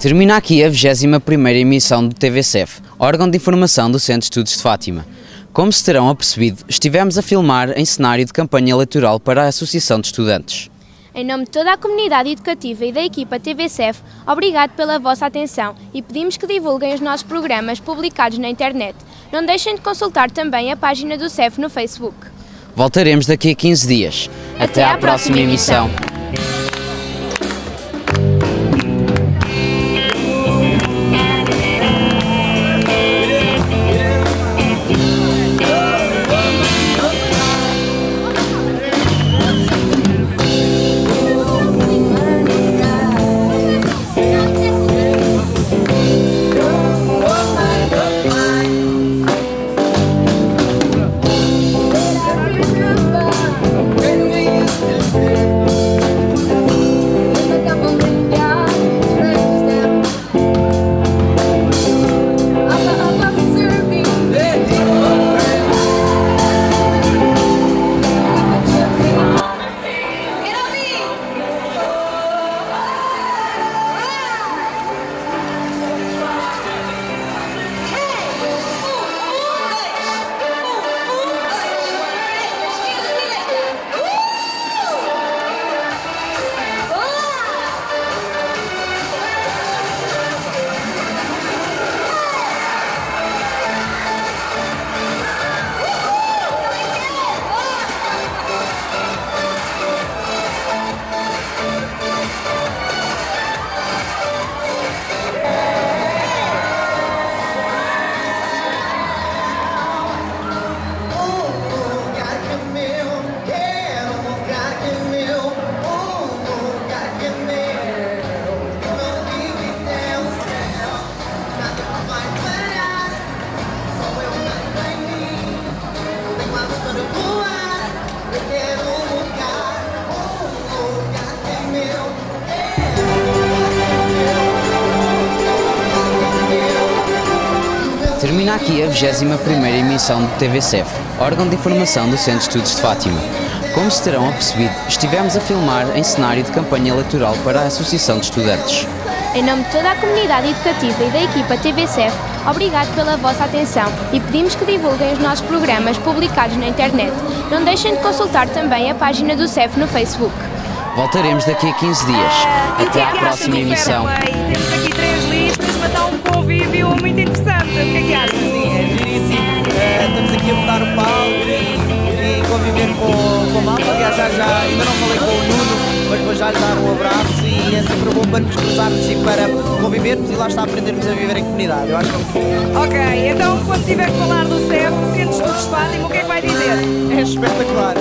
Termina aqui a 21ª emissão do TVCEF, órgão de informação do Centro de Estudos de Fátima. Como se terão apercebido, estivemos a filmar em cenário de campanha eleitoral para a Associação de Estudantes. Em nome de toda a comunidade educativa e da equipa TVCEF, obrigado pela vossa atenção e pedimos que divulguem os nossos programas publicados na internet. Não deixem de consultar também a página do CEF no Facebook. Voltaremos daqui a 15 dias. Até à próxima emissão. Termina aqui a 21ª emissão do TVCEF, órgão de informação do Centro de Estudos de Fátima. Como se terão apercebido, estivemos a filmar em cenário de campanha eleitoral para a Associação de Estudantes. Em nome de toda a comunidade educativa e da equipa TVCEF, obrigado pela vossa atenção e pedimos que divulguem os nossos programas publicados na internet. Não deixem de consultar também a página do CEF no Facebook. Voltaremos daqui a 15 dias. Até à próxima emissão. Temos aqui três livros, mas há um convívio muito interessante. O que é que acham? É giríssimo. Eh, estamos aqui a mudar o palco e, e conviver com, com o malta. Aliás, já, já ainda não falei com o Nuno, mas vou já lhe dar um abraço e é sempre bom para nos cruzarmos e para convivermos e lá está aprendermos a viver em comunidade. Eu acho que é. Ok, então quando tiver que falar do CEF, Estudos de Fátima, o que é que vai dizer? é espetacular.